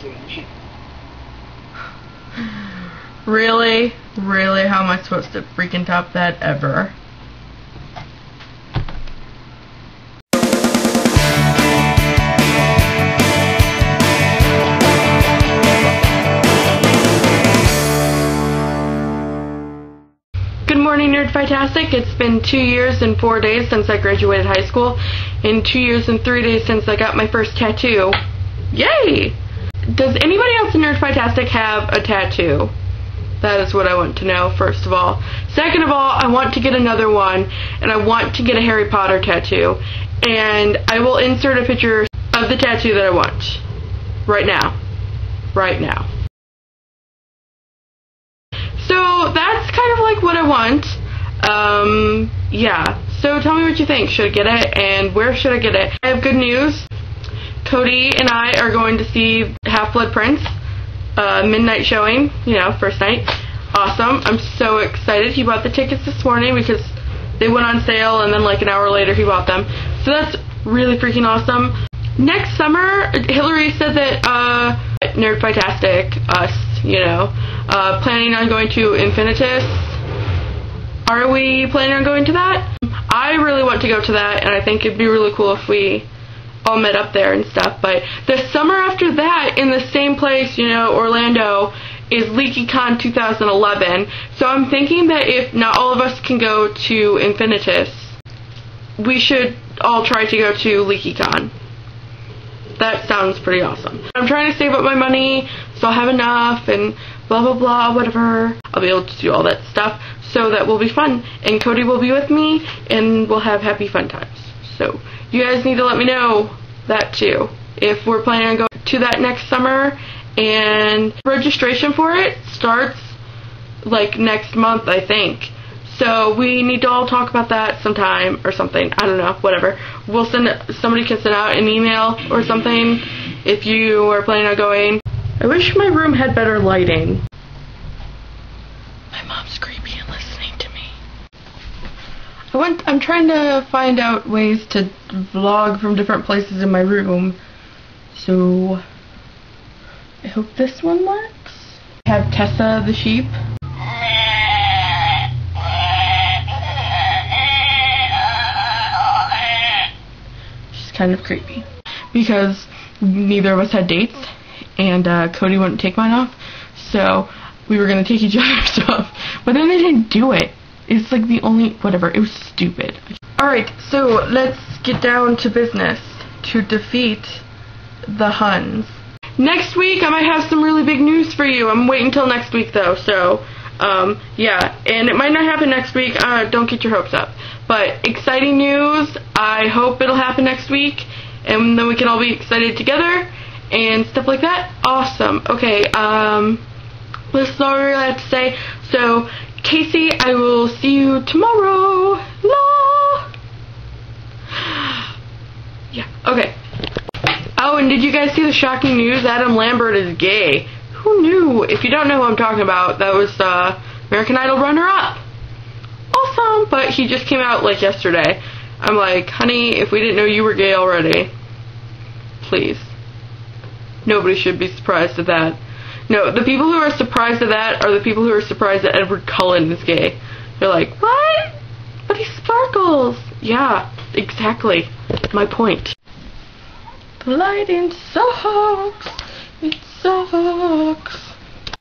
doing. Really? Really? How am I supposed to freaking top that ever? Good morning, Nerdfightastic. It's been two years and four days since I graduated high school, and two years and three days since I got my first tattoo. Yay! Does anybody else in Nerdfightastic have a tattoo? That is what I want to know, first of all. Second of all, I want to get another one, and I want to get a Harry Potter tattoo. And I will insert a picture of the tattoo that I want. Right now. Right now. So that's kind of like what I want. Um, yeah. So tell me what you think. Should I get it? And where should I get it? I have good news. Cody and I are going to see Half Blood Prince. Uh, midnight showing, you know, first night. Awesome. I'm so excited. He bought the tickets this morning because they went on sale and then like an hour later he bought them. So that's really freaking awesome. Next summer, Hillary said that, uh, Nerdfightastic, us, you know, uh, planning on going to Infinitus. Are we planning on going to that? I really want to go to that, and I think it'd be really cool if we all met up there and stuff. But the summer after that, in the same place, you know, Orlando, is LeakyCon 2011. So I'm thinking that if not all of us can go to Infinitus, we should all try to go to LeakyCon. That sounds pretty awesome. I'm trying to save up my money so I'll have enough and blah blah blah, whatever. I'll be able to do all that stuff. So that will be fun. And Cody will be with me and we'll have happy fun times. So you guys need to let me know that too. If we're planning on going to that next summer and registration for it starts like next month I think. So we need to all talk about that sometime or something. I don't know, whatever. We'll send somebody can send out an email or something if you are planning on going. I wish my room had better lighting. My mom's creepy and listening to me. I want I'm trying to find out ways to vlog from different places in my room. So I hope this one works. I have Tessa the sheep. She's kind of creepy. Because neither of us had dates and uh, Cody wouldn't take mine off. So we were going to take each other's off. But then they didn't do it. It's like the only, whatever, it was stupid. Alright, so let's get down to business to defeat the Huns. Next week, I might have some really big news for you. I'm waiting until next week, though, so, um, yeah. And it might not happen next week. Uh, don't get your hopes up. But exciting news. I hope it'll happen next week, and then we can all be excited together and stuff like that. Awesome. Okay, um, that's all I really have to say. So, Casey, I will see you tomorrow. La! Yeah, okay. Oh, and did you guys see the shocking news? Adam Lambert is gay. Who knew? If you don't know who I'm talking about, that was uh, American Idol runner-up. Awesome! But he just came out, like, yesterday. I'm like, honey, if we didn't know you were gay already, please. Nobody should be surprised at that. No, the people who are surprised at that are the people who are surprised that Edward Cullen is gay. They're like, what? But he sparkles. Yeah, exactly. My point. The lighting sucks. It sucks.